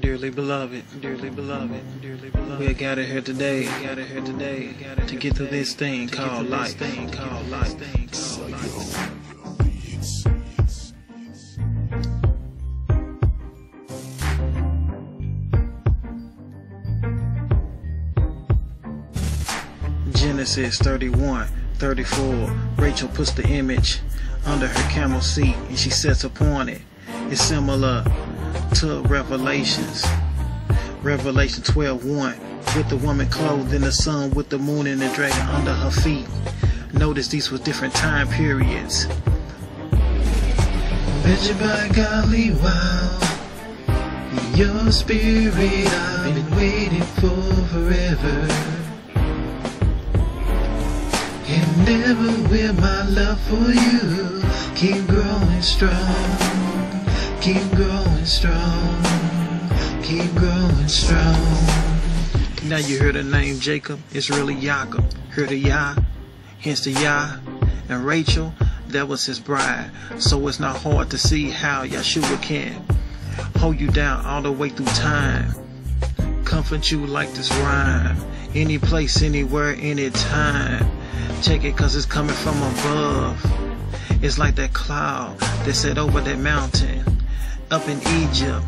dearly beloved, dearly beloved, dearly beloved. We are gathered here today, gathered here today, to get through this thing called life, thing called life, thing called life. Genesis 31, 34. Rachel puts the image under her camel seat and she sits upon it. It's similar to Revelations. Revelation 12, 1. With the woman clothed in the sun, with the moon and the dragon under her feet. Notice these were different time periods. You by golly, wow. Your spirit I've been waiting for forever. And never will my love for you keep growing strong. Keep growing strong. Keep strong. Now you hear the name Jacob, it's really Jacob. Hear the Yah, hence the Yah. And Rachel, that was his bride. So it's not hard to see how Yahshua can hold you down all the way through time. Comfort you like this rhyme. Any place, anywhere, anytime. Check it cause it's coming from above. It's like that cloud that set over that mountain up in Egypt,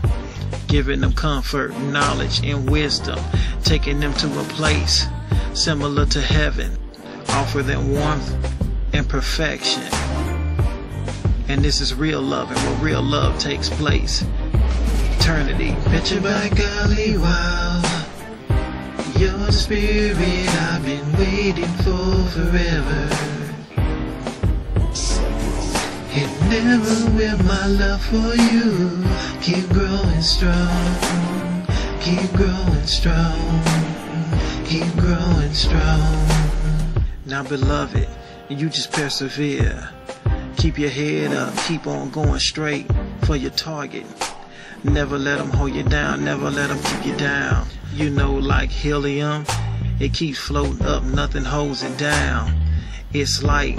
giving them comfort, knowledge, and wisdom, taking them to a place similar to heaven, offer them warmth and perfection. And this is real love, and where real love takes place. Eternity. Picture by golly, wow. Your spirit I've been waiting for forever. Never will my love for you keep growing strong, keep growing strong, keep growing strong. Now, beloved, you just persevere. Keep your head up, keep on going straight for your target. Never let them hold you down, never let them keep you down. You know, like helium, it keeps floating up, nothing holds it down. It's like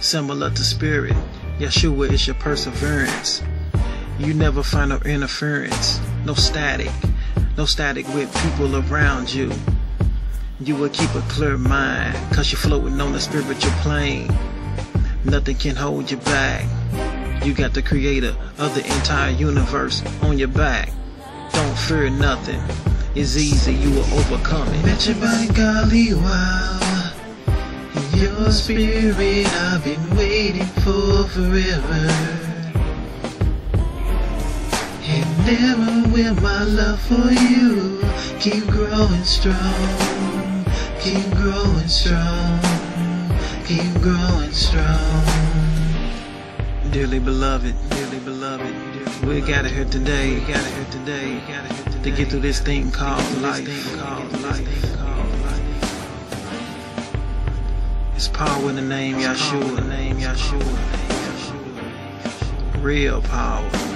similar to spirit. Yahshua is your perseverance. You never find no interference, no static, no static with people around you. You will keep a clear mind, cause you're floating on the spiritual plane. Nothing can hold you back. You got the creator of the entire universe on your back. Don't fear nothing. It's easy, you will overcome it. Bet your by golly, wow. Your spirit I've been waiting for forever. And never will my love for you keep growing strong. Keep growing strong. Keep growing strong. Dearly beloved, dearly beloved, we got it here today, we got it here today, we got it here today to get through this thing called life. Called life. It's power in the name Yahshua. Name Yahshua. Real power.